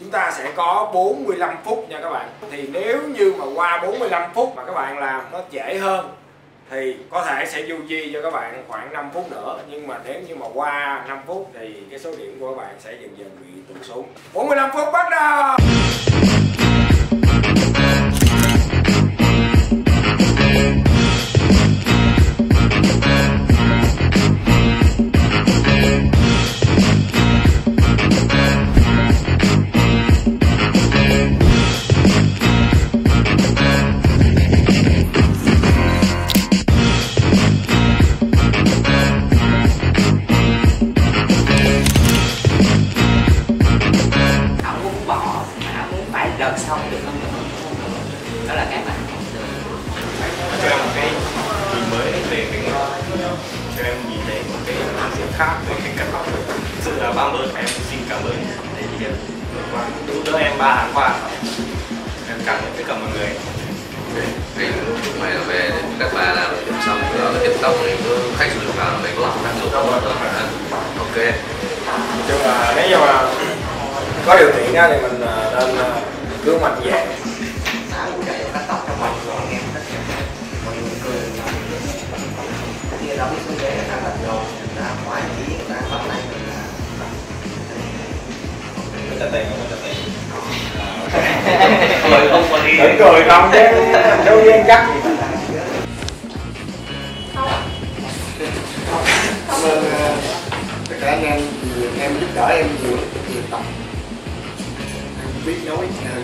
chúng ta sẽ có 45 phút nha các bạn. Thì nếu như mà qua 45 phút mà các bạn làm nó trễ hơn, thì có thể sẽ du di cho các bạn khoảng 5 phút nữa. Nhưng mà nếu như mà qua 5 phút thì cái số điểm của các bạn sẽ dần dần bị tụt xuống. 45 phút bắt đầu! Khác về cái cắt tóc thực sự là bao lớn em xin cảm ơn vừa qua giúp đỡ em ba tháng qua. Em cảm ơn tất cả mọi người. Thì lúc mày là về thì các bà làm xong rồi cái tiệm tóc này cứ khách du lịch vào mày có tác dụng không ok. Chung là nếu như mà có điều kiện á thì mình ờ, nên ờ, cứ mạnh chạy cắt tóc cho mọi người nghe tất cả mọi người cười kia đó biết xuống mình tiền không mình tiền cười không có đi đừng cười không chứ đâu viên cắt gì cảm ơn ờ, tất cả anh em vì em giúp đỡ em nhiều nhiều tập. Biết nói ờ,